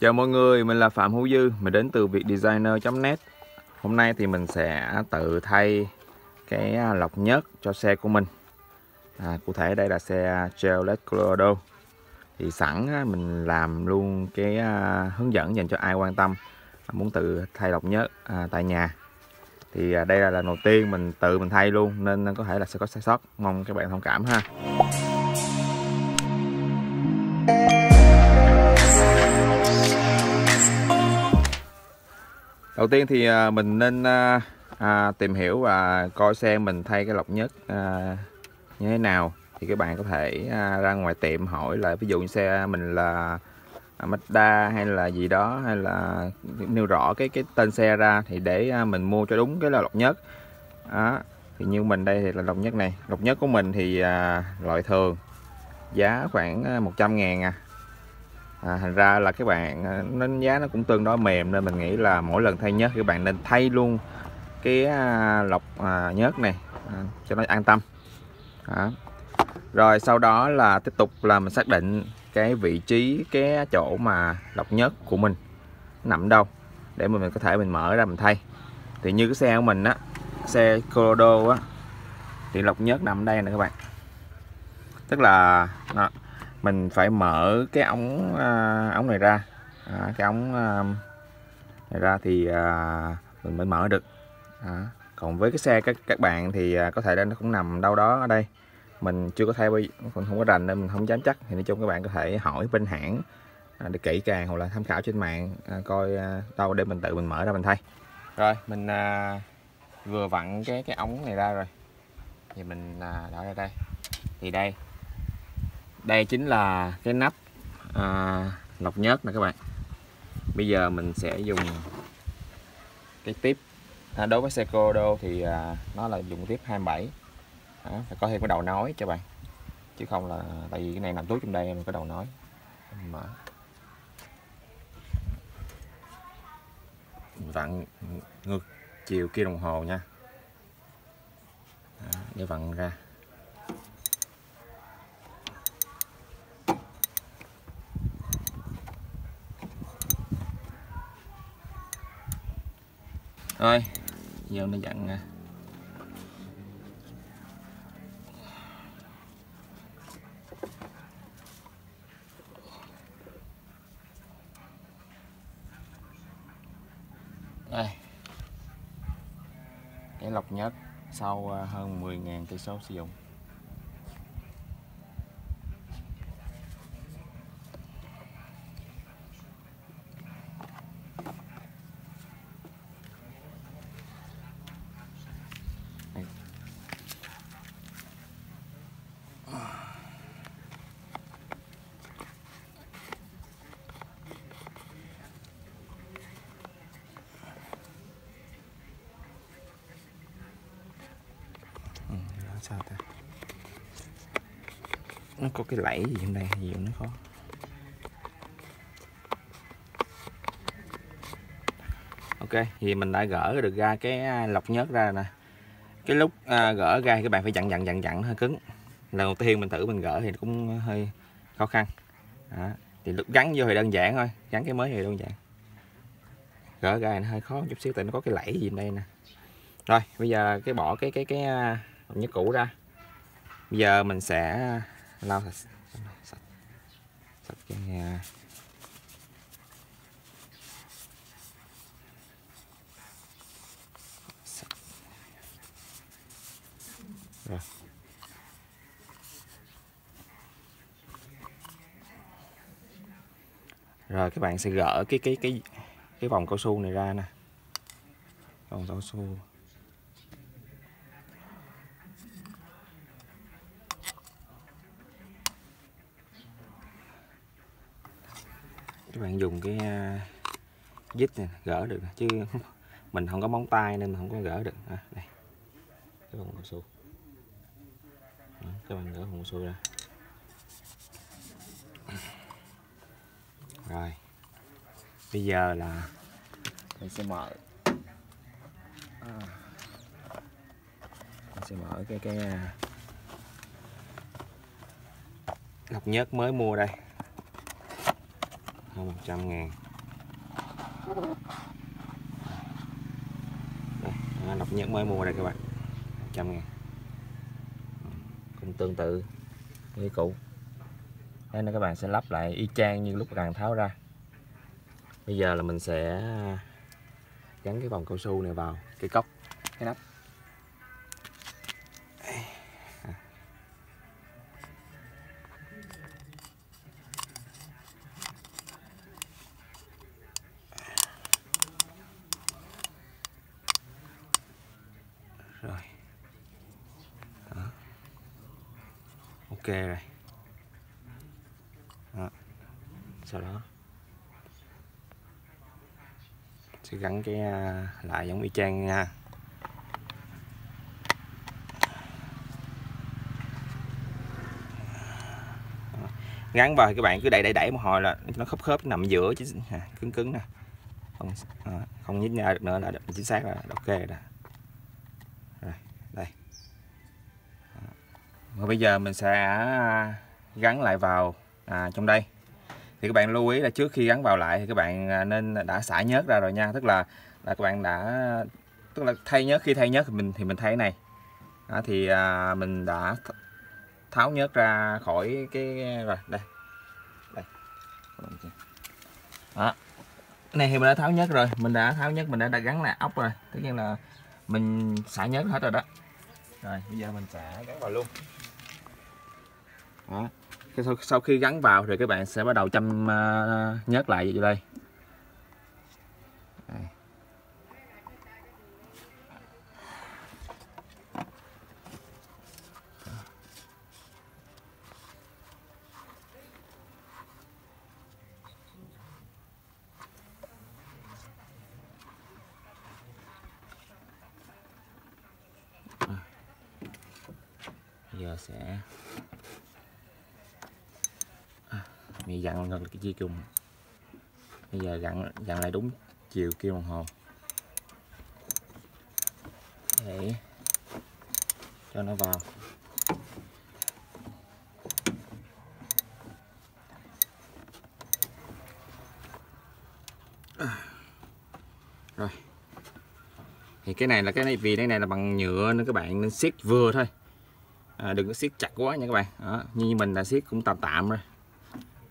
Chào mọi người, mình là Phạm Hữu Dư, mình đến từ vietdesigner.net Hôm nay thì mình sẽ tự thay cái à, lọc nhớt cho xe của mình. À, Cụ thể đây là xe Chevrolet Colorado. Thì sẵn mình làm luôn cái à, hướng dẫn dành cho ai quan tâm Muốn tự thay lọc nhớt à, tại nhà. Thì à, đây là lần đầu tiên mình tự mình thay luôn Nên có thể là sẽ có sai sót. Mong các bạn thông cảm ha. Đầu tiên thì à, mình nên à, à, tìm hiểu và coi xem mình thay cái lọc nhất à, như thế nào. Thì các bạn có thể à, ra ngoài tiệm hỏi lại ví dụ như xe mình là à, Mazda hay là gì đó hay là nêu rõ cái cái tên xe ra thì để à, mình mua cho đúng cái là lọc nhất. Đó. thì như mình đây thì là lọc nhất này. Lọc nhất của mình thì à, loại thường giá khoảng à, 100 ngàn à à, thành ra là các bạn à, nó giá nó cũng tương đối mềm nên mình nghĩ là mỗi lần thay nhớt các bạn nên thay luôn cái à, lọc à, nhớt này à, cho nó an tâm. Đó. rồi sau đó là tiếp tục là mình xác định cái vị trí cái chỗ mà lọc nhớt của mình nằm đâu để mà mình có thể mình mở ra mình thay. Thì như cái xe của mình á xe Colorado á thì lọc nhớt nằm đây nè các bạn. Tức là đó, mình phải mở cái ống à, ống này ra. À, cái ống à, này ra thì à, mình mới mở được. À, còn với cái xe các các bạn thì à, có thể nó cũng nằm đâu đó ở đây. Mình chưa có thay bây còn không có rành nên mình không dám chắc. Thì nói chung các bạn có thể hỏi bên hãng à, để kỹ càng hoặc là tham khảo trên mạng à, coi à, đâu để mình tự mình mở ra mình thay. Rồi mình à, vừa vặn cái cái ống này ra rồi. Thì mình à, đảo ra đây. Thì đây đây chính là cái nắp à, lọc nhớt nè các bạn. Bây giờ mình sẽ dùng cái tiếp. À, đối với xe Cordo thì à, nó là dùng tiếp 27 à, phải có thêm cái đầu nối cho bạn. Chứ không là tại vì cái này nằm túi trong đây mình có đầu nối. Mở. Vặn ngược chiều kia đồng hồ nha. À, để vặn ra. Rồi giờ nó dặn nè. Đây. Cái lọc nhất sau à, hơn 10.000 cây số sử dụng. Sao ta? Nó có cái lẫy gì trong đây? Hay gì nó khó ok thì mình đã gỡ được ra cái à, lọc nhớt ra nè. Cái lúc à, gỡ ra các bạn phải dặn dặn dặn dặn hơi cứng. Lần đầu tiên mình thử mình gỡ thì cũng hơi khó khăn. Đó. thì lúc gắn vô thì đơn giản thôi gắn cái mới thì đơn giản. Gỡ ra nó hơi khó chút xíu tại nó có cái lẫy gì đây nè. Rồi bây giờ cái bỏ cái cái cái à, nhất cũ ra. Bây giờ mình sẽ lau sạch sạch, sạch cái nhà. Rồi. Rồi các bạn sẽ gỡ cái cái cái cái vòng cao su này ra nè. Vòng cao su các bạn dùng cái dít này gỡ được chứ mình không có móng tay nên mình không có gỡ được. À, đây. Cái vòng cao su. Các bạn gỡ vòng cao su ra. Rồi. Bây giờ là mình sẽ mở. À. mình sẽ mở cái cái lọc nhớt mới mua đây hơn 100 ngàn. Đây, lọc nhất mới mua đây các bạn. Trăm ngàn. Cũng tương tự như cũ. Đây các bạn sẽ lắp lại y chang như lúc càng tháo ra. Bây giờ là mình sẽ gắn cái vòng cao su này vào cái cốc cái nắp. Rồi. Đó. ok rồi. Đó. sau đó. Sẽ gắn cái à, lại giống y chang nha. Gắn vào thì các bạn cứ đẩy đẩy đẩy một hồi là nó khớp khớp nằm giữa chứ à, cứng cứng nè. Không à, không nhích ra được nữa là chính xác là ok rồi đó. rồi đây. Và bây giờ mình sẽ à, gắn lại vào à, trong đây. Thì các bạn lưu ý là trước khi gắn vào lại thì các bạn à, nên đã xả nhớt ra rồi nha. Tức là là các bạn đã tức là thay nhớt khi thay nhớt thì mình thì mình thay này. Đó, thì à, mình đã tháo nhớt ra khỏi cái rồi đây. Đây. Đó. Này thì mình đã tháo nhớt rồi. Mình đã tháo nhớt mình đã, đã gắn lại ốc rồi. Tất nhiên là mình xả nhớt hết rồi đó rồi bây giờ mình sẽ gắn vào luôn đó. Sau, sau khi gắn vào thì các bạn sẽ bắt đầu chăm uh, nhớt lại vào đây. Giờ sẽ à, dặn ngược cái chi chung. Bây giờ dặn dặn lại đúng chiều kia đồng hồ. Để cho nó vào. Rồi. Thì cái này là cái này vì cái này là bằng nhựa nên các bạn nên siết vừa thôi à, đừng có siết chặt quá nha các bạn. Đó, như mình là siết cũng tạm tạm rồi.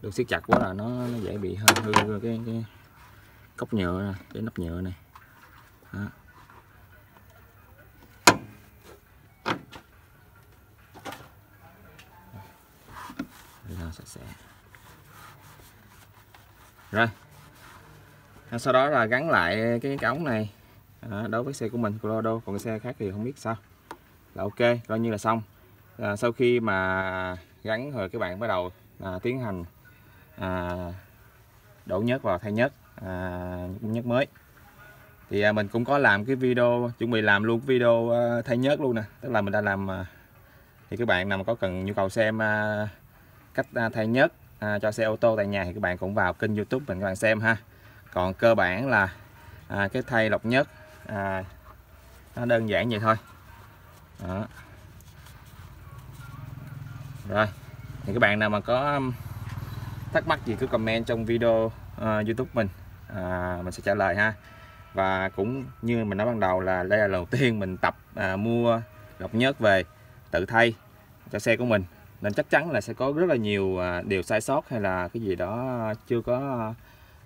Đừng siết chặt quá là nó, nó dễ bị hư, hư cái, cái cốc nhựa cái nắp nhựa này. Đó. Rồi, sạch sẽ. Rồi. À, sau đó là gắn lại cái cống này à, đối với xe của mình Colorado còn cái xe khác thì không biết sao. Là ok coi như là xong à, sau khi mà gắn rồi các bạn bắt đầu à, tiến hành à, đổ nhớt vào thay nhớt à, nhớt mới. Thì à, mình cũng có làm cái video chuẩn bị làm luôn video à, thay nhớt luôn nè. Tức là mình đã làm à, thì các bạn nào mà có cần nhu cầu xem à, cách à, thay nhớt à, cho xe ô tô tại nhà thì các bạn cũng vào kênh youtube mình các bạn xem ha. Còn cơ bản là à, cái thay lọc nhớt à, nó đơn giản vậy thôi. Đó rồi. Thì các bạn nào mà có um, thắc mắc gì cứ comment trong video uh, youtube mình. À, mình sẽ trả lời ha. Và cũng như mình nói ban đầu là đây là lần đầu tiên mình tập à, mua lọc nhớt về tự thay cho xe của mình. Nên chắc chắn là sẽ có rất là nhiều à, điều sai sót hay là cái gì đó chưa có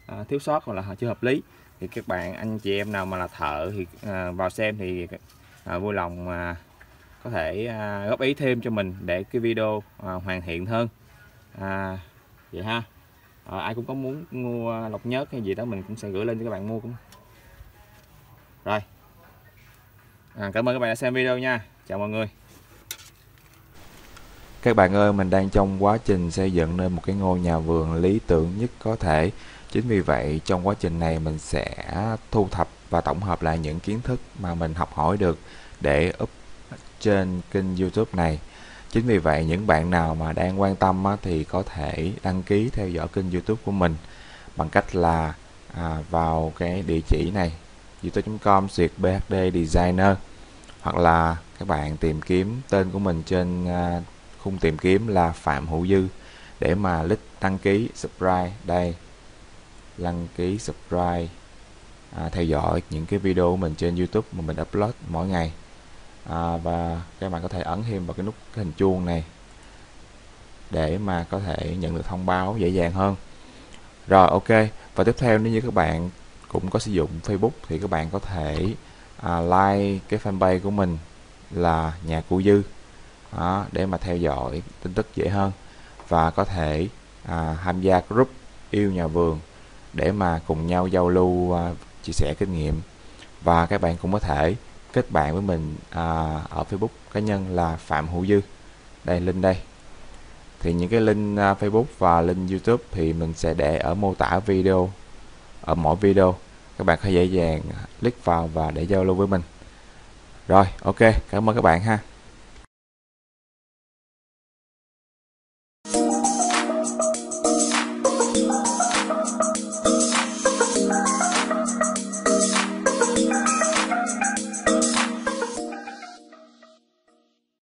à, thiếu sót hoặc là chưa hợp lý. Thì các bạn anh chị em nào mà là thợ thì à, vào xem thì à, vui lòng à, có thể à, góp ý thêm cho mình để cái video à, hoàn thiện hơn. À, vậy ha. À, ai cũng có muốn mua lọc nhớt hay gì đó mình cũng sẽ gửi lên cho các bạn mua cũng. Rồi. À, cảm ơn các bạn đã xem video nha. Chào mọi người. Các bạn ơi mình đang trong quá trình xây dựng nên một cái ngôi nhà vườn lý tưởng nhất có thể. Chính vì vậy trong quá trình này mình sẽ thu thập và tổng hợp lại những kiến thức mà mình học hỏi được để up trên kênh youtube này. Chính vì vậy những bạn nào mà đang quan tâm á, thì có thể đăng ký theo dõi kênh youtube của mình bằng cách là à, vào cái địa chỉ này youtube.com duyệt bhd designer hoặc là các bạn tìm kiếm tên của mình trên à, khung tìm kiếm là phạm hữu dư để mà click đăng ký subscribe. Đây đăng ký subscribe à, theo dõi những cái video của mình trên YouTube mà mình upload mỗi ngày à, và các bạn có thể ấn thêm vào cái nút cái hình chuông này để mà có thể nhận được thông báo dễ dàng hơn. Rồi ok. Và tiếp theo nếu như các bạn cũng có sử dụng Facebook thì các bạn có thể à, like cái fanpage của mình là nhà cụ dư. Đó, để mà theo dõi tin tức dễ hơn và có thể à, tham gia group yêu nhà vườn để mà cùng nhau giao lưu à, chia sẻ kinh nghiệm. Và các bạn cũng có thể kết bạn với mình à, ở Facebook cá nhân là Phạm Hữu Dư. Đây link đây. Thì những cái link uh, Facebook và link YouTube thì mình sẽ để ở mô tả video ở mỗi video. Các bạn có dễ dàng click vào và để giao lưu với mình. Rồi ok cảm ơn các bạn ha.